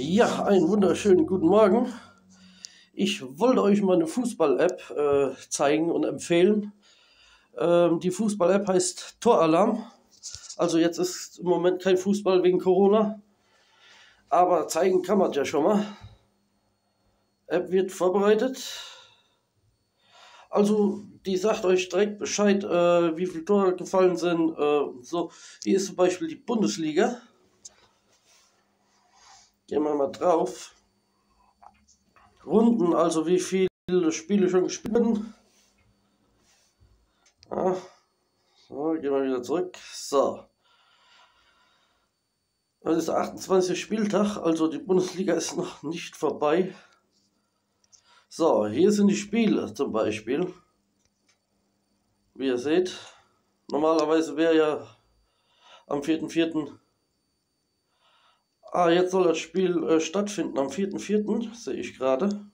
Ja, einen wunderschönen guten Morgen. Ich wollte euch mal eine Fußball-App äh, zeigen und empfehlen. Ähm, die Fußball-App heißt Toralarm. Also jetzt ist im Moment kein Fußball wegen Corona. Aber zeigen kann man ja schon mal. App wird vorbereitet. Also die sagt euch direkt Bescheid, äh, wie viele Tore gefallen sind. Äh, so, hier ist zum Beispiel die Bundesliga. Gehen wir mal drauf. Runden, also wie viele Spiele schon gespielt wurden. Ja. So, gehen wir wieder zurück. So. Das ist der 28. Spieltag, also die Bundesliga ist noch nicht vorbei. So, hier sind die Spiele zum Beispiel. Wie ihr seht, normalerweise wäre ja am 4.4. Ah, jetzt soll das Spiel äh, stattfinden am 4.4., sehe ich gerade.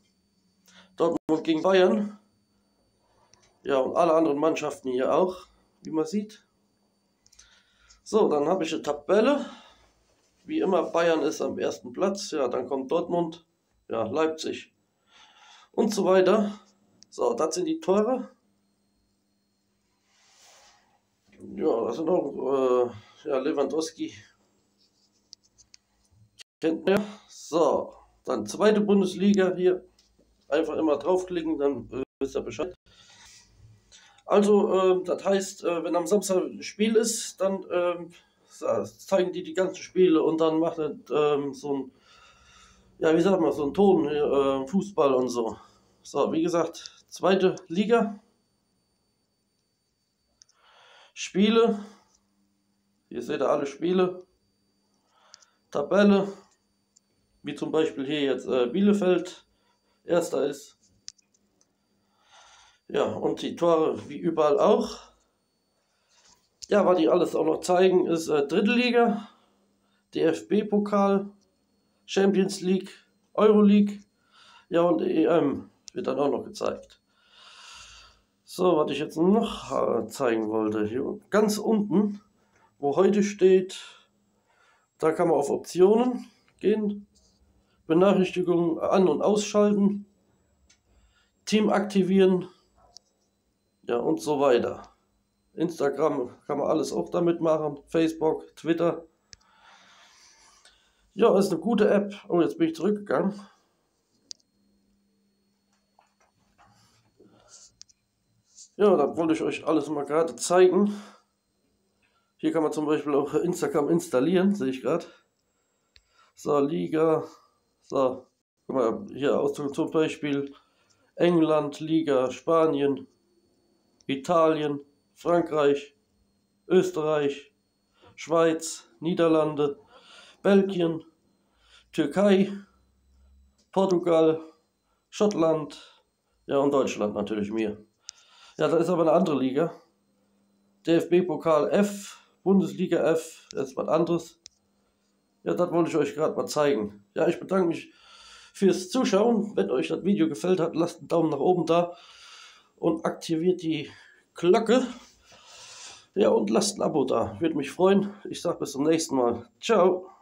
Dortmund gegen Bayern. Ja, und alle anderen Mannschaften hier auch, wie man sieht. So, dann habe ich eine Tabelle. Wie immer, Bayern ist am ersten Platz. Ja, dann kommt Dortmund. Ja, Leipzig. Und so weiter. So, das sind die Tore. Ja, also noch äh, ja, Lewandowski Kennt ihr? So, dann zweite Bundesliga hier. Einfach immer draufklicken, dann äh, wisst ihr Bescheid. Also, äh, das heißt, äh, wenn am Samstag ein Spiel ist, dann ähm, zeigen die die ganzen Spiele und dann macht er ähm, so ein, ja, wie sagt man, so ein Ton, äh, Fußball und so. So, wie gesagt, zweite Liga. Spiele. Hier seht ihr alle Spiele. Tabelle wie zum Beispiel hier jetzt äh, Bielefeld erster ist. Ja, und die Tore wie überall auch. Ja, was die alles auch noch zeigen, ist äh, Dritte Liga, DFB-Pokal, Champions League, Euroleague, ja und EM wird dann auch noch gezeigt. So, was ich jetzt noch äh, zeigen wollte, hier ganz unten, wo heute steht, da kann man auf Optionen gehen Benachrichtigungen an- und ausschalten, Team aktivieren, ja und so weiter. Instagram kann man alles auch damit machen, Facebook, Twitter. Ja, ist eine gute App. Oh, jetzt bin ich zurückgegangen. Ja, da wollte ich euch alles mal gerade zeigen. Hier kann man zum Beispiel auch Instagram installieren, sehe ich gerade. So, Liga, so, guck mal, hier Ausdruck zum Beispiel England, Liga, Spanien, Italien, Frankreich, Österreich, Schweiz, Niederlande, Belgien, Türkei, Portugal, Schottland, ja und Deutschland natürlich mir. Ja, da ist aber eine andere Liga. DFB-Pokal F, Bundesliga F, das ist was anderes. Ja, das wollte ich euch gerade mal zeigen. Ja, ich bedanke mich fürs Zuschauen. Wenn euch das Video gefällt hat, lasst einen Daumen nach oben da und aktiviert die Glocke. Ja, und lasst ein Abo da. Würde mich freuen. Ich sage bis zum nächsten Mal. Ciao.